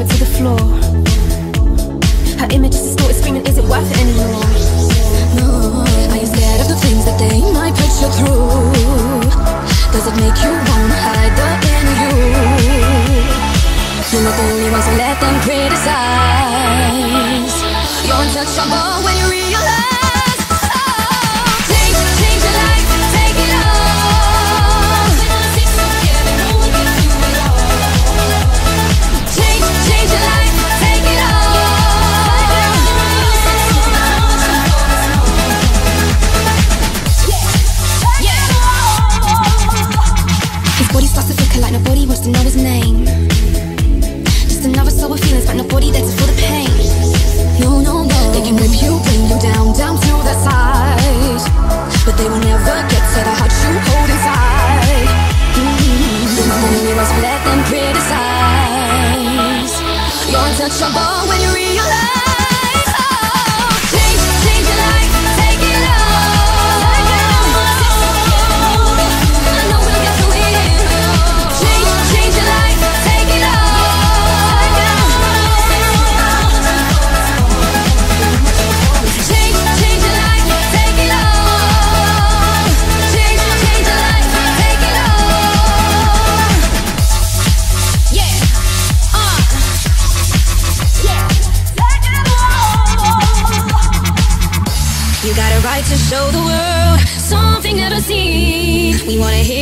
it to the floor. Her image is distorted, screaming, is it worth it anymore? No, are you scared of the things that they might put you through? Does it make you wanna hide the in you? You're not the only one, so let them criticize. You're untouchable. To nobody wants to know his name. Just another sour feelings, but nobody to feel the pain. No, no, no. They can rip you, bring you down, down to the side. But they will never get to the heart you hold inside. Mm-hmm. Only let them criticize. You're untouchable when you You got a right to show the world something never seen. We wanna hear